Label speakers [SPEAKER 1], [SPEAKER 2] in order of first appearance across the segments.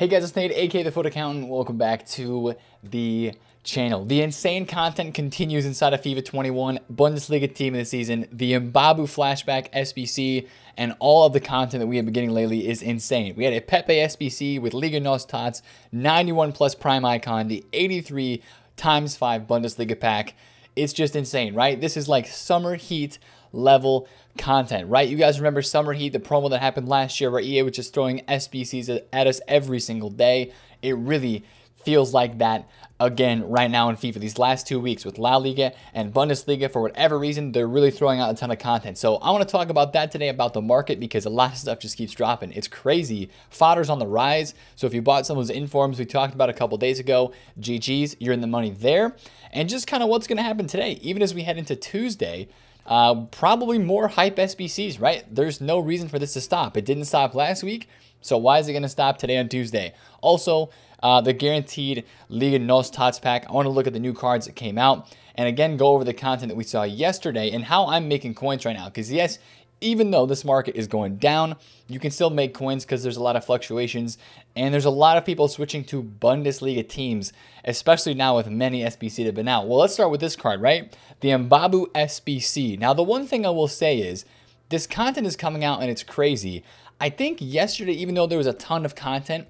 [SPEAKER 1] Hey guys, it's Nate, aka The FUT Accountant. Welcome back to the channel. The insane content continues inside of FIFA 21, Bundesliga team of the season, the Mbabu flashback SBC, and all of the content that we have been getting lately is insane. We had a Pepe SBC with Liga NOS Tots, 91 plus prime icon, the 83 times 5 Bundesliga pack. It's just insane, right? This is like summer heat level content, right? You guys remember Summer Heat, the promo that happened last year where EA was just throwing SBCs at us every single day. It really feels like that again right now in FIFA. These last two weeks with La Liga and Bundesliga, for whatever reason, they're really throwing out a ton of content. So I want to talk about that today about the market because a lot of stuff just keeps dropping. It's crazy. Fodder's on the rise. So if you bought some of those informs we talked about a couple days ago, GG's, you're in the money there. And just kind of what's going to happen today, even as we head into Tuesday. Uh, probably more hype SBCs, right? There's no reason for this to stop. It didn't stop last week, so why is it going to stop today on Tuesday? Also, uh, the guaranteed Liga Nos Tots pack. I want to look at the new cards that came out and again go over the content that we saw yesterday and how I'm making coins right now. Because yes, even though this market is going down, you can still make coins because there's a lot of fluctuations and there's a lot of people switching to Bundesliga teams, especially now with many SBC that have been out. Well, let's start with this card, right? The Mbabu SBC. Now, the one thing I will say is this content is coming out and it's crazy. I think yesterday, even though there was a ton of content,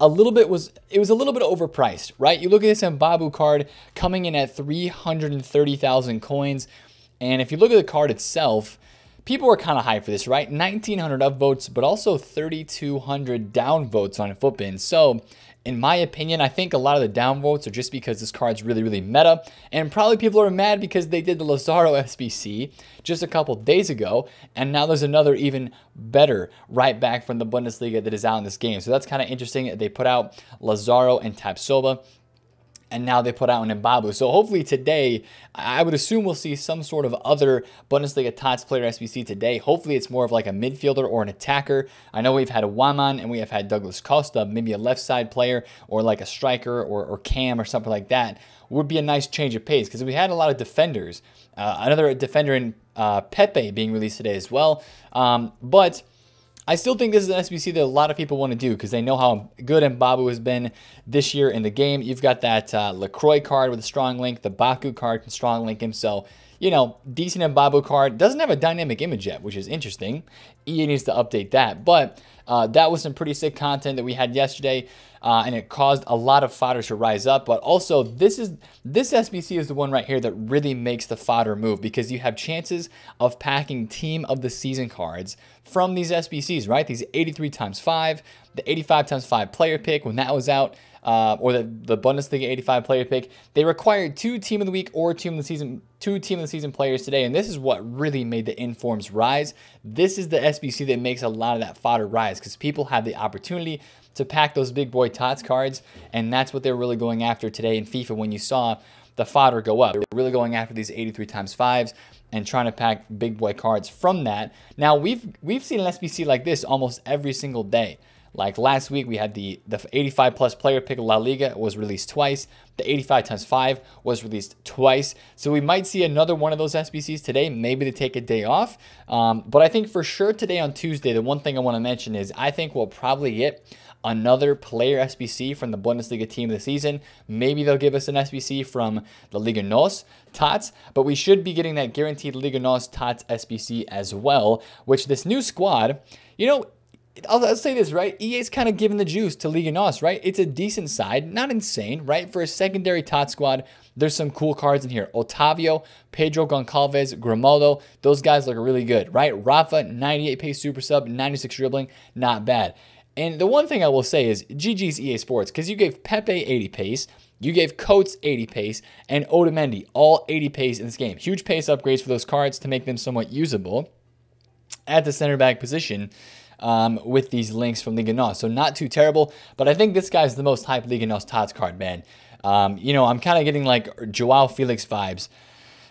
[SPEAKER 1] a little bit was it was a little bit overpriced, right? You look at this Mbabu card coming in at 330,000 coins, and if you look at the card itself, people were kind of high for this, right? 1,900 upvotes, but also 3,200 downvotes on Futbin. So, in my opinion, I think a lot of the downvotes are just because this card's really, really meta. And probably people are mad because they did the Lazaro SBC just a couple days ago. And now there's another even better right back from the Bundesliga that is out in this game. So that's kind of interesting. They put out Lazaro and Tapsoba and now they put out an Mbabu. So hopefully today, I would assume we'll see some sort of other Bundesliga Tots player SBC today. Hopefully it's more of like a midfielder or an attacker. I know we've had a Waman and we have had Douglas Costa, maybe a left side player or like a striker or, or Cam or something like that would be a nice change of pace because we had a lot of defenders. Uh, another defender in uh, Pepe being released today as well. Um, but I still think this is an SBC that a lot of people want to do because they know how good Mbabu has been this year in the game. You've got that uh, Lacroix card with a strong link, the Baku card can strong link him. So, you know, decent Mbabu card. Doesn't have a dynamic image yet, which is interesting. EA needs to update that. But uh, that was some pretty sick content that we had yesterday uh, and it caused a lot of fodder to rise up. But also, this is this SBC is the one right here that really makes the fodder move because you have chances of packing team of the season cards from these SBCs, right? These 83 times 5, the 85 times 5 player pick when that was out, uh, or the, the Bundesliga 85 player pick, they required two team of the week or team of the season, two team of the season players today. And this is what really made the informs rise. This is the SBC that makes a lot of that fodder rise because people have the opportunity to pack those big boy tots cards. And that's what they're really going after today in FIFA when you saw the fodder go up. They're really going after these 83 times fives and trying to pack big boy cards from that. Now we've we've seen an SBC like this almost every single day. Like last week, we had the, the 85 plus player pick La Liga was released twice. The 85 times 5 was released twice. So we might see another one of those SBCs today. Maybe to take a day off. Um, but I think for sure today on Tuesday, the one thing I want to mention is I think we'll probably get another player SBC from the Bundesliga team of the season. Maybe they'll give us an SBC from the Liga NOS TOTS, but we should be getting that guaranteed Liga NOS TOTS SBC as well, which this new squad, you know, I'll, I'll, say this, right? EA's kind of giving the juice to Liga NOS, right? It's a decent side, not insane, right? For a secondary tot squad, there's some cool cards in here. Otavio, Pedro Goncalves, Grimaldo, those guys look really good, right? Rafa, 98 pace super sub, 96 dribbling, not bad. And the one thing I will say is GG's EA Sports, because you gave Pepe 80 pace, you gave Coates 80 pace, and Otamendi all 80 pace in this game. Huge pace upgrades for those cards to make them somewhat usable at the center back position um, with these links from Liga NOS. So not too terrible, but I think this guy's the most hyped Liga NOS Tots card, man. Um, you know, I'm kind of getting like Joao Felix vibes,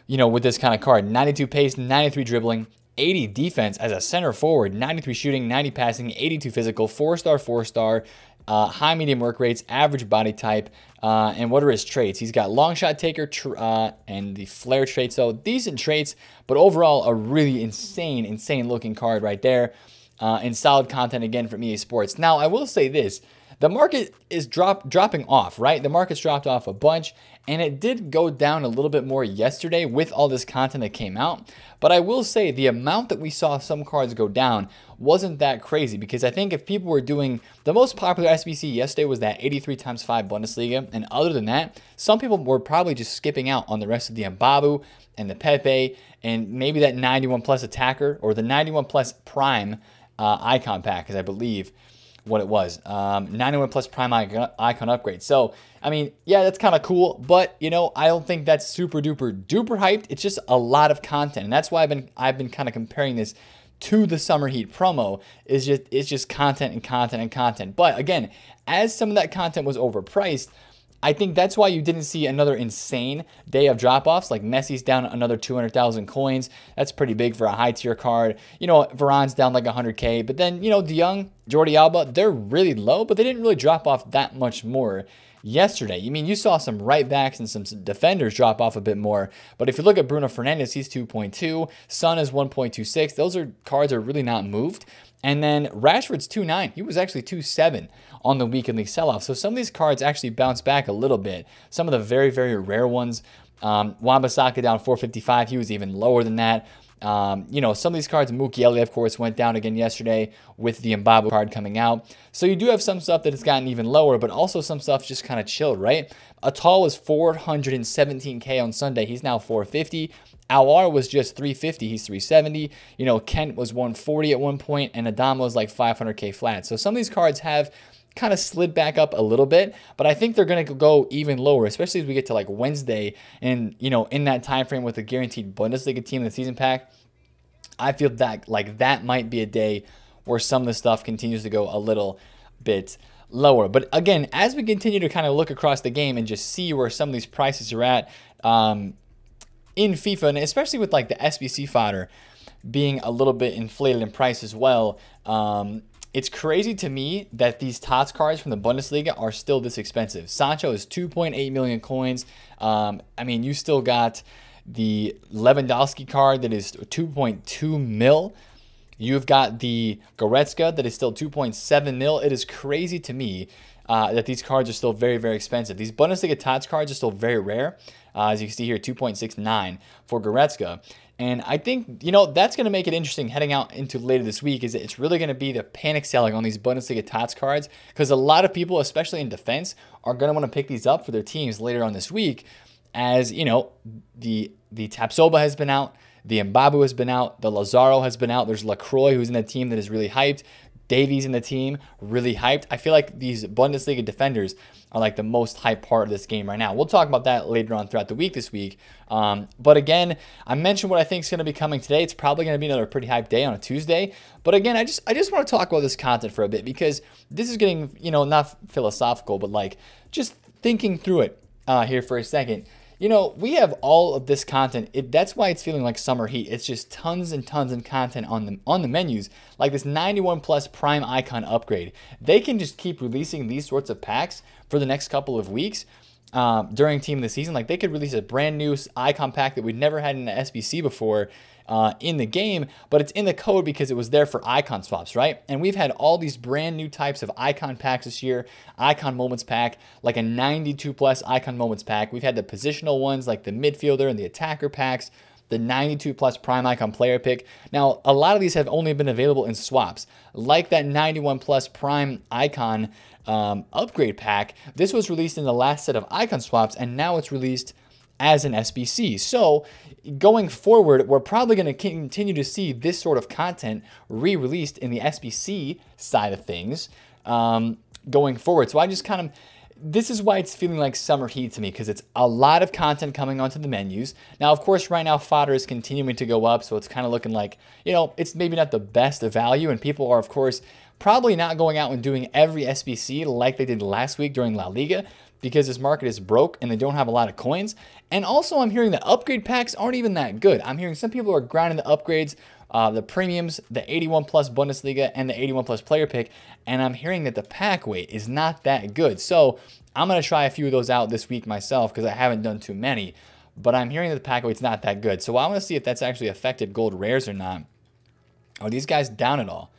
[SPEAKER 1] you know, with this kind of card. 92 pace, 93 dribbling, 80 defense as a center forward, 93 shooting, 90 passing, 82 physical, 4 star, 4 star, uh, high medium work rates, average body type, uh, and what are his traits? He's got long shot taker uh, and the flare trait. So decent traits, but overall a really insane, insane looking card right there. Uh, and solid content again from EA Sports. Now, I will say this the market is drop dropping off, right? The market's dropped off a bunch, and it did go down a little bit more yesterday with all this content that came out. But I will say the amount that we saw some cards go down wasn't that crazy because I think if people were doing the most popular SBC yesterday was that 83 times 5 Bundesliga, and other than that, some people were probably just skipping out on the rest of the Mbabu and the Pepe and maybe that 91 plus attacker or the 91 plus prime uh, icon pack, as I believe what it was. Um, 91 plus prime icon upgrade. So, I mean, yeah, that's kind of cool, but you know, I don't think that's super duper duper hyped. It's just a lot of content, and that's why I've been I've been kind of comparing this to the summer heat promo. Is just it's just content and content and content. But again, as some of that content was overpriced. I think that's why you didn't see another insane day of drop offs. Like Messi's down another 200,000 coins. That's pretty big for a high tier card. You know, Varane's down like 100K. But then, you know, De Jong, Jordi Alba, they're really low, but they didn't really drop off that much more yesterday. I mean, you saw some right backs and some defenders drop off a bit more. But if you look at Bruno Fernandes, he's 2.2. Son is 1.26. Those are cards are really not moved. And then Rashford's 2.9. He was actually 2.7 on the weekly sell-off. So some of these cards actually bounce back a little bit. Some of the very, very rare ones. Um, Wan-Bissaka down 455. He was even lower than that. Um, you know, some of these cards, Mukiele, of course, went down again yesterday with the Mbabu card coming out. So you do have some stuff that has gotten even lower, but also some stuff just kind of chilled, right? Atal was 417K on Sunday. He's now 450. Aouar was just 350. He's 370. You know, Kent was 140 at one point, and Adama was like 500K flat. So some of these cards have kind of slid back up a little bit, but I think they're going to go even lower, especially as we get to like Wednesday and, you know, in that time frame with a guaranteed Bundesliga team in the season pack. I feel that like that might be a day where some of the stuff continues to go a little bit lower. But again, as we continue to kind of look across the game and just see where some of these prices are at um, in FIFA, and especially with like the SBC fodder being a little bit inflated in price as well, um, it's crazy to me that these TOTS cards from the Bundesliga are still this expensive. Sancho is 2.8 million coins. Um, I mean, you still got the Lewandowski card that is 2.2 mil. You've got the Goretzka that is still 2.7 mil. It is crazy to me uh, that these cards are still very, very expensive. These Bundesliga TOTS cards are still very rare. Uh, as you can see here, 2.69 for Goretzka. And I think, you know, that's going to make it interesting heading out into later this week is it's really going to be the panic selling on these Bundesliga TOTS cards because a lot of people, especially in defense, are going to want to pick these up for their teams later on this week as, you know, the the Tapsoba has been out, the Mbabu has been out, the Lazaro has been out. There's Lacroix who's in the team that is really hyped. Davies and the team, really hyped. I feel like these Bundesliga defenders are like the most hyped part of this game right now. We'll talk about that later on throughout the week this week. Um, but again, I mentioned what I think is going to be coming today. It's probably going to be another pretty hyped day on a Tuesday. But again, I just I just want to talk about this content for a bit because this is getting you know not philosophical, but like just thinking through it uh, here for a second. You know, we have all of this content. It, that's why it's feeling like summer heat. It's just tons and tons of content on the on the menus, like this 91 plus Prime Icon upgrade. They can just keep releasing these sorts of packs for the next couple of weeks um, during Team of the Season. Like they could release a brand new Icon pack that we'd never had in the SBC before uh, in the game, but it's in the code because it was there for icon swaps, right? And we've had all these brand new types of icon packs this year. Icon moments pack, like a 92 plus icon moments pack. We've had the positional ones like the midfielder and the attacker packs the 92 plus prime icon player pick. Now, a lot of these have only been available in swaps, like that 91 plus prime icon um, upgrade pack. This was released in the last set of icon swaps, and now it's released as an SBC. So going forward, we're probably going to continue to see this sort of content re-released in the SBC side of things um, going forward. So I just kind of this is why it's feeling like summer heat to me because it's a lot of content coming onto the menus. Now, of course, right now fodder is continuing to go up, so it's kind of looking like, you know, it's maybe not the best of value, and people are, of course, probably not going out and doing every SBC like they did last week during La Liga because this market is broke and they don't have a lot of coins. And also, I'm hearing that upgrade packs aren't even that good. I'm hearing some people are grinding the upgrades, uh, the premiums, the 81 plus Bundesliga, and the 81 plus player pick. And I'm hearing that the pack weight is not that good. So I'm going to try a few of those out this week myself because I haven't done too many. But I'm hearing that the pack weight's not that good. So I want to see if that's actually affected gold rares or not. Are these guys down at all?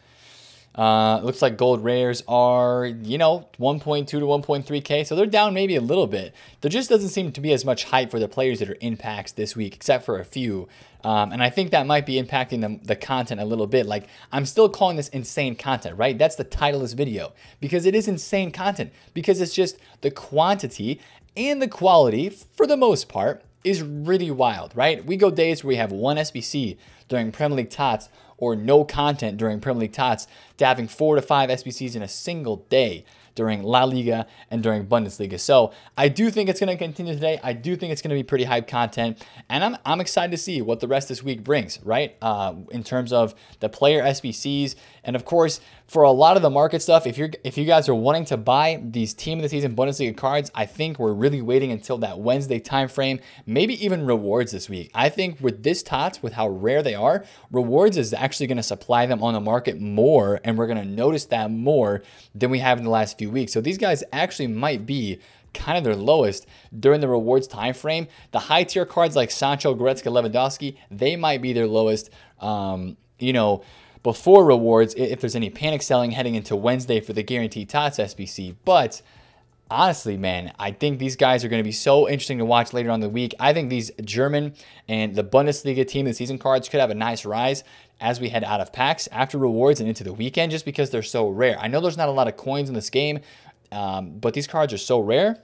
[SPEAKER 1] Uh, looks like gold rares are, you know, 1.2 to 1.3K. So they're down maybe a little bit. There just doesn't seem to be as much hype for the players that are in packs this week, except for a few. Um, and I think that might be impacting the, the content a little bit. Like, I'm still calling this insane content, right? That's the title of this video because it is insane content because it's just the quantity and the quality, for the most part, is really wild, right? We go days where we have one SBC during Premier League Tots or no content during Premier League Tots to having four to five SBCs in a single day during La Liga and during Bundesliga. So I do think it's going to continue today. I do think it's going to be pretty hype content, and I'm, I'm excited to see what the rest this week brings, right? Uh, in terms of the player SBCs, and of course, for a lot of the market stuff, if you're if you guys are wanting to buy these team of the season Bundesliga cards, I think we're really waiting until that Wednesday time frame, maybe even rewards this week. I think with this tots, with how rare they are, rewards is actually going to supply them on the market more, and we're going to notice that more than we have in the last few weeks. So these guys actually might be kind of their lowest during the rewards time frame. The high tier cards like Sancho, Goretzka, Lewandowski, they might be their lowest. Um, you know before rewards if there's any panic selling heading into Wednesday for the Guaranteed Tots SBC. But honestly, man, I think these guys are going to be so interesting to watch later on the week. I think these German and the Bundesliga team the season cards could have a nice rise as we head out of packs after rewards and into the weekend just because they're so rare. I know there's not a lot of coins in this game, um, but these cards are so rare.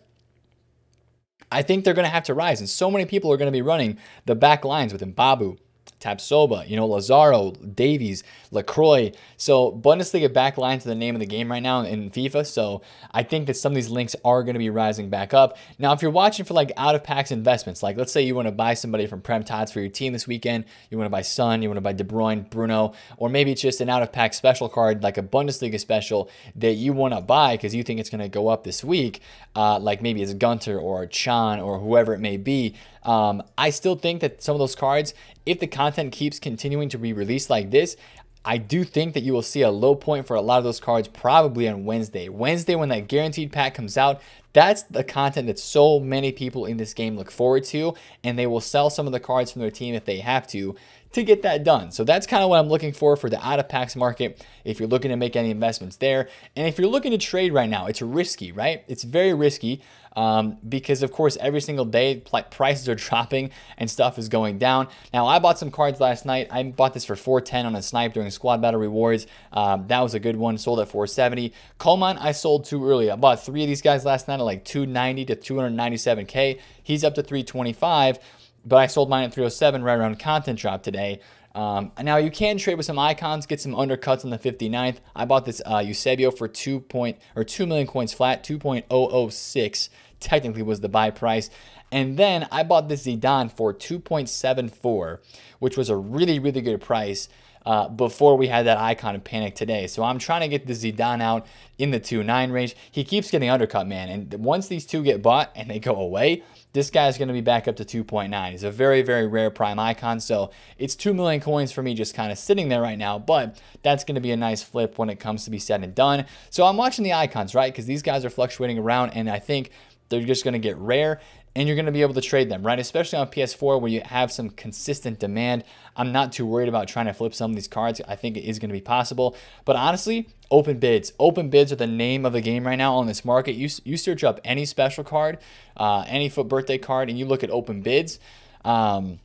[SPEAKER 1] I think they're going to have to rise, and so many people are going to be running the back lines with Mbabu, Tapsoba, you know, Lazaro, Davies, Lacroix. So Bundesliga back line to the name of the game right now in FIFA. So I think that some of these links are going to be rising back up. Now, if you're watching for like out of packs investments, like let's say you want to buy somebody from Prem Tots for your team this weekend, you want to buy Son, you want to buy De Bruyne, Bruno, or maybe it's just an out of pack special card like a Bundesliga special that you want to buy because you think it's going to go up this week, uh, like maybe it's Gunter or Chan or whoever it may be. Um, I still think that some of those cards, if the content keeps continuing to be released like this, I do think that you will see a low point for a lot of those cards probably on Wednesday. Wednesday, when that guaranteed pack comes out, that's the content that so many people in this game look forward to, and they will sell some of the cards from their team if they have to to get that done. So that's kind of what I'm looking for for the out of packs market if you're looking to make any investments there. And if you're looking to trade right now, it's risky, right? It's very risky um, because, of course, every single day prices are dropping and stuff is going down. Now, I bought some cards last night. I bought this for 410 on a snipe during squad battle rewards. Um, that was a good one. Sold at 470. Coleman, I sold too early. I bought three of these guys last night at like 290 to 297K. He's up to 325 but I sold mine at 307 right around content drop today. Um, now you can trade with some icons, get some undercuts on the 59th. I bought this uh, Eusebio for two point or two million coins flat, 2.006 technically was the buy price. And then I bought this Zidane for 2.74, which was a really, really good price uh, before we had that icon of panic today. So I'm trying to get the Zidane out in the 2.9 range. He keeps getting undercut, man. And once these two get bought and they go away, this guy's going to be back up to 2.9. He's a very, very rare prime icon. So it's 2 million coins for me just kind of sitting there right now. But that's going to be a nice flip when it comes to be said and done. So I'm watching the icons, right? Because these guys are fluctuating around. And I think they're just going to get rare and you're going to be able to trade them, right? Especially on PS4 where you have some consistent demand. I'm not too worried about trying to flip some of these cards. I think it is going to be possible. But honestly, open bids. Open bids are the name of the game right now on this market. You, you search up any special card, uh, any FUT birthday card, and you look at open bids. Um,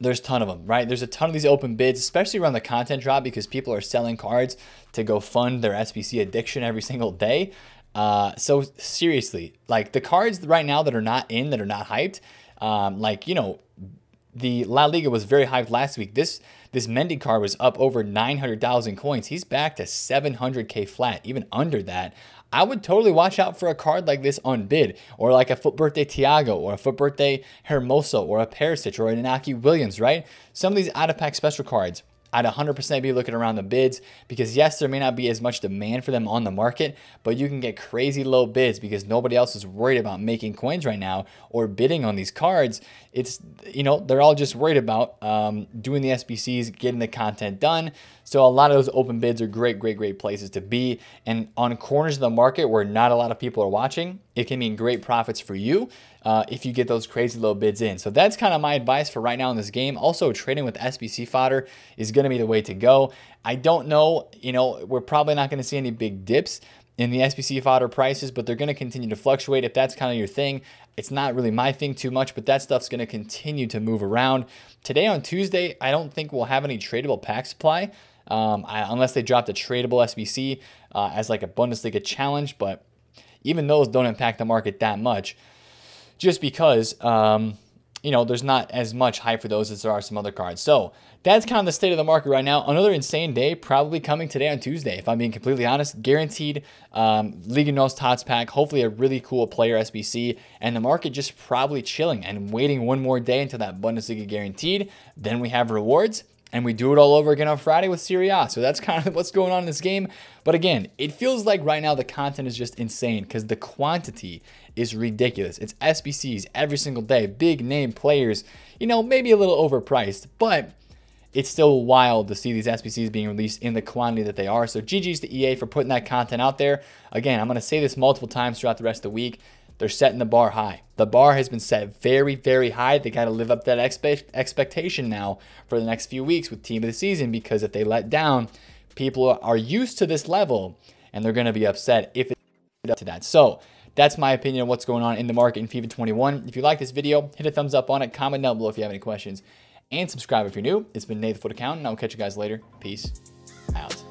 [SPEAKER 1] there's a ton of them, right? There's a ton of these open bids, especially around the content drop because people are selling cards to go fund their SBC addiction every single day. Uh, so seriously, like the cards right now that are not in, that are not hyped, um, like you know, the La Liga was very hyped last week. This this Mendy card was up over 900,000 coins. He's back to 700k flat, even under that. I would totally watch out for a card like this on bid, or like a FUT birthday Thiago, or a FUT birthday Hermoso, or a Perisic, or an Inaki Williams, right? Some of these out of pack special cards I'd 100% be looking around the bids because yes, there may not be as much demand for them on the market, but you can get crazy low bids because nobody else is worried about making coins right now or bidding on these cards. It's, you know, they're all just worried about um, doing the SBCs, getting the content done. So a lot of those open bids are great, great, great places to be. And on corners of the market where not a lot of people are watching, it can mean great profits for you uh, if you get those crazy low bids in. So that's kind of my advice for right now in this game. Also, trading with SBC fodder is going to be the way to go. I don't know, you know, we're probably not going to see any big dips in the SBC fodder prices, but they're going to continue to fluctuate. If that's kind of your thing, it's not really my thing too much, but that stuff's going to continue to move around. Today on Tuesday, I don't think we'll have any tradable pack supply um, I, unless they dropped a tradable SBC uh, as like a Bundesliga challenge, but even those don't impact the market that much just because, um, you know, there's not as much hype for those as there are some other cards. So that's kind of the state of the market right now. Another insane day probably coming today on Tuesday, if I'm being completely honest. Guaranteed um, of NOS Tots pack, hopefully a really cool player SBC, and the market just probably chilling and waiting one more day until that Bundesliga guaranteed. Then we have rewards and we do it all over again on Friday with Serie A. So that's kind of what's going on in this game. But again, it feels like right now the content is just insane because the quantity is ridiculous. It's SBCs every single day, big name players, you know, maybe a little overpriced, but it's still wild to see these SBCs being released in the quantity that they are. So GG's to EA for putting that content out there. Again, I'm going to say this multiple times throughout the rest of the week. They're setting the bar high. The bar has been set very, very high. They got to live up to that expect- expectation now for the next few weeks with team of the season because if they let down, people are used to this level and they're going to be upset if it's up to that. So that's my opinion of what's going on in the market in FIFA 21. If you like this video, hit a thumbs up on it, comment down below if you have any questions, and subscribe if you're new. It's been Nathan FUT Accountant, I'll catch you guys later. Peace out.